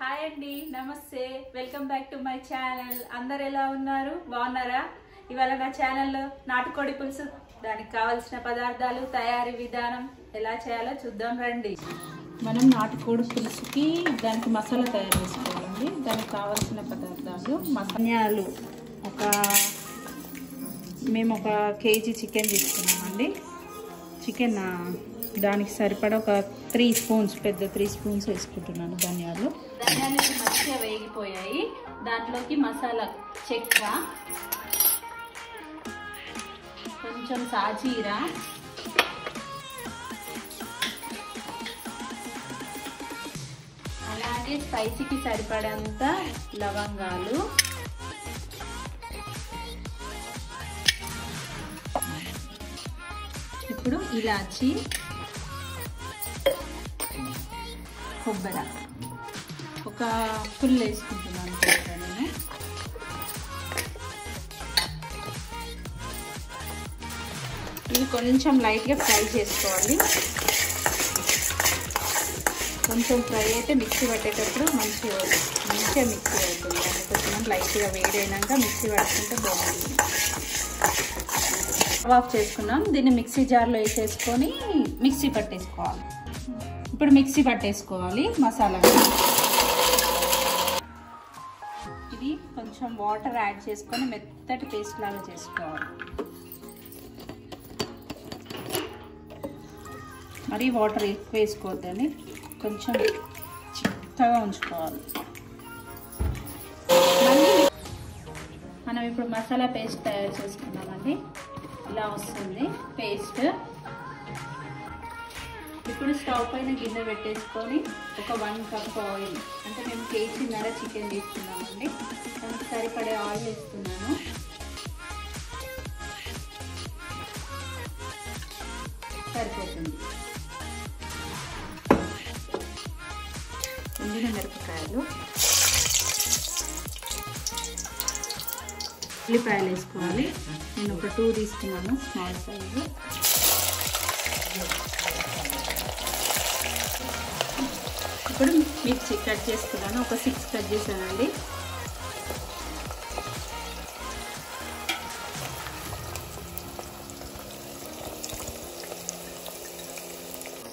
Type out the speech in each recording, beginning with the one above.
Hi అండి నమస్తే. Welcome back to my channel అందరు ఎలా ఉన్నారు? బాగున్నారా? ఇవాళ నా ఛానల్లో నాటుకోడి పులుసు దానికి కావాల్సిన పదార్థాలు తయారీ విధానం ఎలా చేయాలో చూద్దాం రండి. మనం నాటుకోడి పులుసుకి దానికి మసాలా తయారు చేసుకోవాలండి. దానికి కావాల్సిన పదార్థాలు మసాలాలు. ఒక మేము ఒక కేజీ చికెన్ తీసుకున్నామండి. చికెన్ దానికి సరిపడా ఒక త్రీ స్పూన్స్ పెద్ద త్రీ స్పూన్స్ వేసుకుంటున్నాను ధనియాలు. ధనియాలు మంచిగా వేగిపోయాయి. దాంట్లోకి మసాలా చెక్క కొంచెం సాజీరా అలాగే స్పైసీకి సరిపడంత లవంగాలు. ఇప్పుడు ఇలాచి కొబ్బరి. ఒక ఫుల్ వేసుకుంటున్నాను నేను. ఇవి కొంచెం లైట్గా ఫ్రై చేసుకోవాలి. కొంచెం ఫ్రై అయితే మిక్సీ పట్టేటప్పుడు మంచిగా మంచిగా మిక్సీ అవుతుంది. కొంచెం లైట్గా వేడైనాక మిక్సీ పట్టుకుంటే బాగుంటుంది. ఆఫ్ చేసుకున్నాం. దీన్ని మిక్సీ జార్లో వేసేసుకొని మిక్సీ పట్టేసుకోవాలి. ఇప్పుడు మిక్సీ పట్టేసుకోవాలి మసాలా ఇది కొంచెం వాటర్ యాడ్ చేసుకొని మెత్తటి పేస్ట్ లాగా చేసుకోవాలి. మరి వాటర్ ఎక్కువ వేసుకోవద్దని కొంచెం చిక్కగా ఉంచుకోవాలి. మనం ఇప్పుడు మసాలా పేస్ట్ తయారు చేసుకున్నామండి ఇలా వస్తుంది పేస్ట్. ఇప్పుడు స్టవ్ పైన గిన్నె పెట్టేసుకొని ఒక వన్ కప్ ఆయిల్. అంటే మేము కేజీన్నర చికెన్ తీసుకున్నామండి దానికి సరిపడే ఆయిల్ వేస్తున్నాను. సరిపోతుంది. ఎండిన మిరపకాయలు. ఉల్లిపాయలు వేసుకోవాలి. నేను ఒక టూ తీసుకున్నాను స్మాల్ సైజు. ఇప్పుడు మిర్చి కట్ చేసుకున్నాను ఒక సిక్స్ కట్ చేశానండి.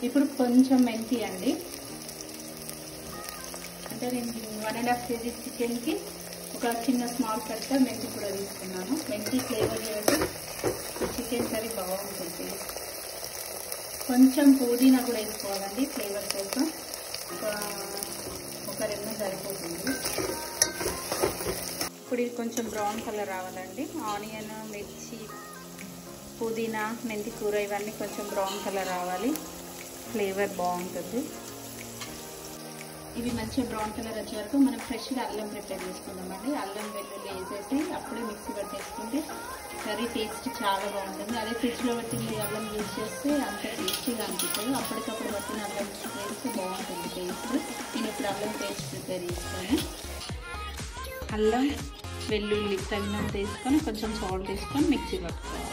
ఇప్పుడు కొంచెం మెంతి అండి. అంటే నేను వన్ అండ్ హాఫ్ కేజీ చికెన్కి ఒక చిన్న స్మాల్ కట్ మెంతి కూడా తీసుకున్నాను. మెంతి ఫ్లేవర్ చేసి చికెన్ కర్రీ బాగుంటుంది. కొంచెం పుదీనా కూడా వేసుకోవాలండి ఫ్లేవర్ కోసం. ఒక ఒక రెండు సరిపోతుంది. ఇప్పుడు ఇది కొంచెం బ్రౌన్ కలర్ రావాలండి. ఆనియన్ మిర్చి పుదీనా మెంతి కూర ఇవన్నీ కొంచెం బ్రౌన్ కలర్ రావాలి. ఫ్లేవర్ బాగుంటుంది. ఇవి మంచిగా బ్రౌన్ కలర్ వచ్చే వరకు మనం ఫ్రెష్గా అల్లం ప్రిపేర్ చేసుకుందామండి అల్లం వెల్లుల్లి వేసేసి అప్పుడే మిక్సీ పట్టేసుకుంటే కర్రీ టేస్ట్ చాలా బాగుంటుంది. అదే ఫ్రిడ్జ్లో పట్టిన అల్లం యూజ్ చేస్తే అంత టేస్టీగా అనిపిస్తుంది. అప్పటికప్పుడు పట్టిన అల్లం వేస్తే బాగుంటుంది టేస్ట్ నేను ఇప్పుడు అల్లం పేస్ట్ ప్రిపేర్ చేసుకొని అల్లం వెల్లుల్లి తగినంత వేసుకొని కొంచెం సాల్ట్ వేసుకొని మిక్సీ పట్టుకోవాలి.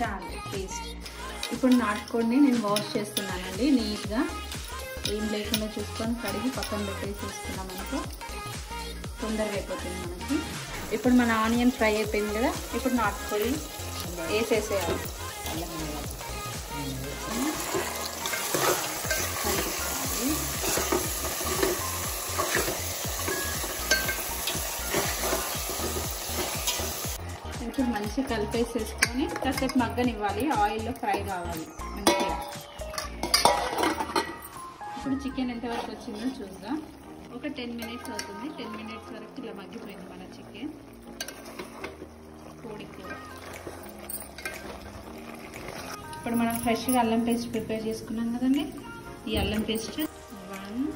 చాలు. పేస్ట్ ఇప్పుడు నాటుకోడిని నేను వాష్ చేస్తున్నానండి నీట్గా ఏం లేకుండా చూసుకొని కడిగి పక్కన పెట్టేసేసుకున్నాం అనుకో తొందరగా అయిపోతుంది మనకి. ఇప్పుడు మన ఆనియన్ ఫ్రై అయిపోయింది కదా ఇప్పుడు నాటుకోడి వేసేసేయాలి. మంచిగా కలిపేసేసుకొని కాసేపు మగ్గనివ్వాలి. ఆయిల్లో ఫ్రై కావాలి. మంచిగా. ఇప్పుడు చికెన్ ఎంతవరకు వచ్చిందో చూద్దాం. ఒక టెన్ మినిట్స్ అవుతుంది. టెన్ మినిట్స్ వరకు ఇలా మగ్గిపోయింది మన చికెన్. కోడి కూర. ఇప్పుడు మనం ఫ్రెష్గా అల్లం పేస్ట్ ప్రిపేర్ చేసుకున్నాం కదండి. ఈ అల్లం పేస్ట్ వన్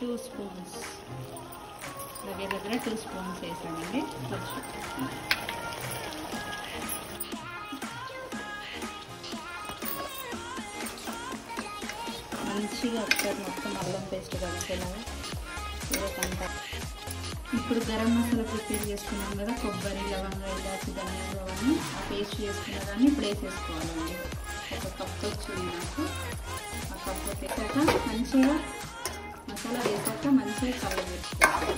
టూ స్పూన్స్. దగ్గర దగ్గర టూ స్పూన్స్ వేసామండి కొంచెం మంచిగా ఒకసారి మొత్తం అల్లం పేస్ట్ కలిసేలాగా కూరకంతా ఇప్పుడు గరం మసాలా ప్రిపేర్ చేసుకున్నాం కదా కొబ్బరి లవంగ ఇలాచి ధనియాలు అవన్నీ ఆ పేస్ట్ చేసుకున్న దాన్ని ఇప్పుడు వేసేసుకోవాలండి. ఒక కప్ వచ్చింది నాకు. ఆ కప్ వేసాక మంచిగా మసాలా వేసాక మంచిగా కలబెట్టుకోవాలి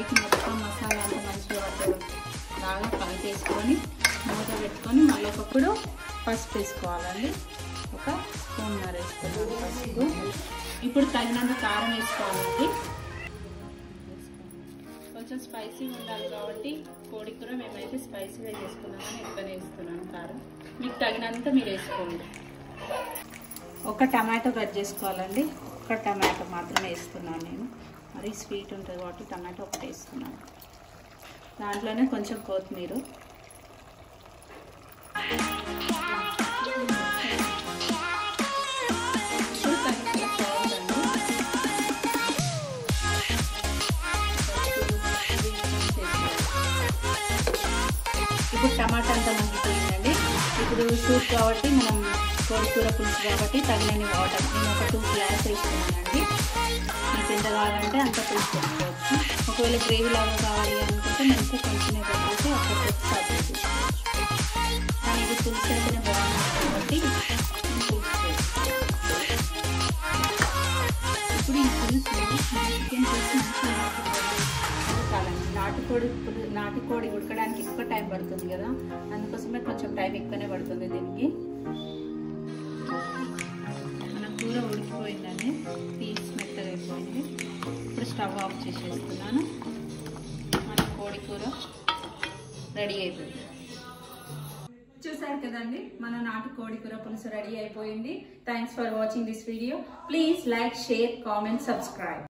కర్రీకి మొత్తం మసాలా అంతా మంచిగా బాగా కలిపేసుకొని మూత పెట్టుకొని మళ్ళీ ఒకప్పుడు పసుపు వేసుకోవాలండి. ఒక స్పూన్ వేసుకున్నాను పసుపు. ఇప్పుడు తగినంత కారం వేసుకోవాలండి. కొంచెం స్పైసీగా ఉండాలి కాబట్టి కోడి కూర మేమైతే స్పైసీగా చేసుకున్నామని ఎక్కువనే వేస్తున్నాను కారం. మీకు తగినంత మీరు వేసుకోండి. ఒక టమాటో కట్ చేసుకోవాలండి. ఒక టమాటో మాత్రమే వేస్తున్నాను నేను. మరీ స్వీట్ ఉంటుంది కాబట్టి టమాటో ఒకటి వేసుకున్నాను. దాంట్లోనే కొంచెం కొత్తిమీర. ఇప్పుడు సూప్ కాబట్టి మనం కూర పులుసు కాబట్టి తగినన్ని వాటర్ నేను ఒక టూ గ్లాస్ వేసుకున్నానండి మీకు ఎంత కావాలంటే అంత పులుసు పెట్టుకోవచ్చు. ఒకవేళ గ్రేవీ లాగా కావాలి అనుకుంటే మనకు కొంచెమే పెట్టేసి ఒక కొద్ది సాపు చేసుకోవచ్చు కానీ ఇది పులుసు అయితేనే నాటుకోడి పులు- నాటుకోడి ఉడకడానికి ఎక్కువ టైం పడుతుంది కదా. అందుకోసమే కొంచెం టైం ఎక్కువనే పడుతుంది దీనికి. మన కూర ఉడికిపోయిందండి పీస్ మెత్తగా అయిపోయింది. ఇప్పుడు స్టవ్ ఆఫ్ చేసేస్తున్నాను. మన కోడి కూర రెడీ అయిపోయింది. చూసారు కదండి మన నాటు కోడి కూర పులుసు రెడీ అయిపోయింది. Thanks for watching this video please like share comment subscribe